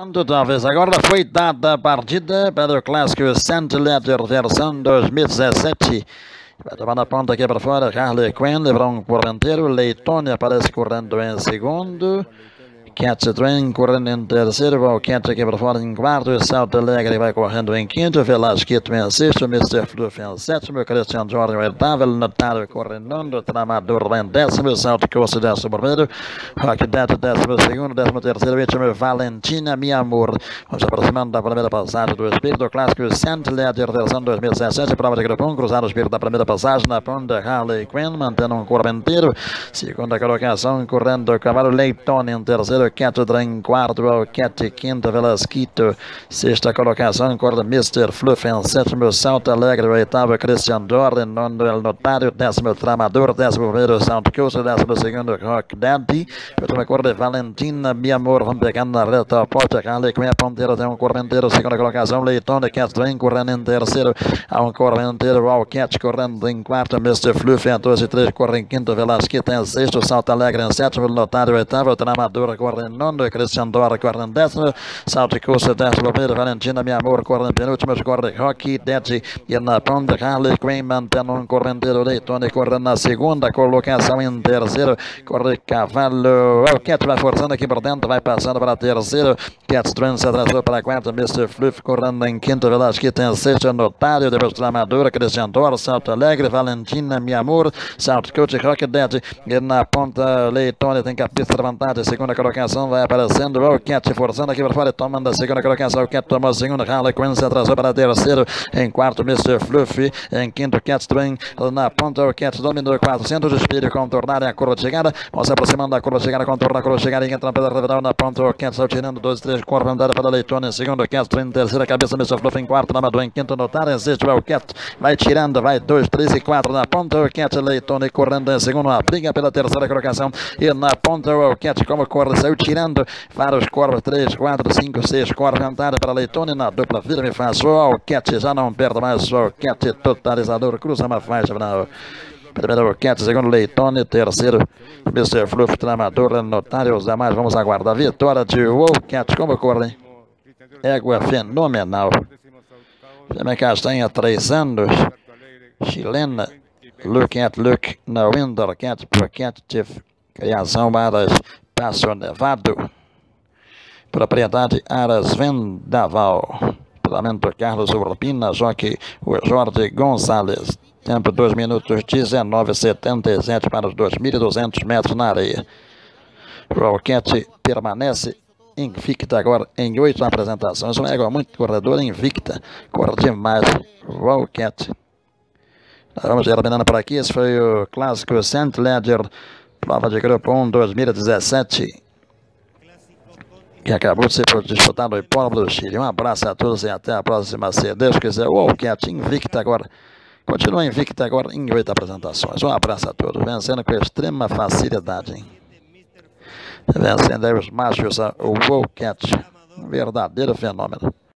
Ando talvez agora foi dada a partida para o clássico Saint Ledger versão 2017. Vai tomar na ponta aqui para fora, Harley Quinn, Lebron por inteiro, Leitone aparece correndo em segundo. Train correndo em terceiro, Catch aqui para fora em quarto, e Salto Alegre vai correndo em quinto, Velasquito em sexto, Mr. Fluff em sétimo, Christian Jorge em oitavo, Notário correndo, Tramador em décimo, Salto Costa décimo primeiro, Rock Dead décimo segundo, décimo terceiro, último, Valentina Mi Amor. Vamos aproximando da primeira passagem do Espírito Clássico Saint Ledger versão 2017, prova de grupo 1, cruzar o Espírito da primeira passagem na ponta Harley Quinn, mantendo um corpo inteiro, segunda colocação, correndo o cavalo Leitone em terceiro, Cátedra em quarto, Alquete, quinta, Velasquito, sexta colocação, corda Mr. Fluff em sétimo, Salto Alegre, oitavo, Christian Dor, nono, El Notário, décimo, Tramador, décimo primeiro, Santo Coast, décimo segundo, Rock Daddy, última corda Valentina, Mi Amor, vamos pegando na reta oposta, Carly Quinn, ponteiro, tem um corpo inteiro, segunda colocação, Leitone, Cátedra em correndo em terceiro, há um corpo inteiro, Alquete correndo em quarto, Mr. Fluff em 12 e 3, corre em quinto, Velasquito em sexto, Salto Alegre em sétimo, Notário, oitavo, Tramador, corre em nono, Christian Dora corre em décimo, primeiro, Valentina, meu amor, corre penúltimo, corre Rocky, Dead, e na ponta, Harley Quinn, mantendo um correnteiro, Leitone, corre na segunda colocação, em terceiro, corre Cavalo, o Cat vai forçando aqui por dentro, vai passando para terceiro, Cat Trans atrasou para quarto, Mr. Fluff correndo em quinto, Velasquita em sexto, Notário, depois Tramadora, Christian Dora, Salto Alegre, Valentina, meu amor, Salto Coach, Rocky, Dead, e na ponta, Leitone tem capista de vantagem, segunda colocação, vai aparecendo o Cat forçando aqui para fora, tomando a segunda colocação. O Cat tomou a segunda, Harley Quinn se atrasou para terceiro. Em quarto, Mr. Fluffy. Em quinto, Cat Train. Na ponta, o Cat dominou 400 de espírito, contornar a curva de chegada. Vão se aproximando da curva de chegada, contorna a curva de chegada entra pela revidal. Na ponta, o Cat saiu tirando 12, 3, corpo andada para Leitona. Em segundo, Cat Train. Terceira cabeça, Mr. Fluffy. Em quarto, Namador. Em quinto, Notar. É o Cat. Vai tirando, vai 2, 3 e 4 na ponta. O Cat Leitona correndo em segundo. A briga pela terceira colocação. E na ponta, o Cat, como corre, saiu tirando vários corpos, 3, 4, 5, 6 corpos, entrada para Leitone na dupla firme, faz o Alquete, já não perde mais o Alquete, totalizador, cruza uma faixa final. Primeiro Alquete, segundo Leitone, terceiro Mr. Fluff, tramador, notário, os demais, vamos aguardar. Vitória de Alquete, como corre? Égua fenomenal. Fêmea castanha, 3 anos, chilena, look at look, na Window Cat Protective, criação Aras Passo Nevado. Propriedade Aras Vendaval. Parlamento Carlos Urbina, Joque Jorge Gonçalves. Tempo 2 minutos 19,77 para os 2.200 metros na areia. O Alquete permanece invicta agora em oito apresentações. Uma égua muito corredora, invicta. Corre demais. O Alquete. Vamos terminando por aqui. Esse foi o clássico Saint Ledger, prova de grupo 1 2017 que acabou de ser disputado no Hipódromo do Chile. Um abraço a todos e até a próxima, se Deus quiser. O Alquete invicta agora. Continua invicta agora em oito apresentações. Um abraço a todos. Vencendo com extrema facilidade. Hein? Vencendo aí os machos, o Walcat. Um verdadeiro fenômeno.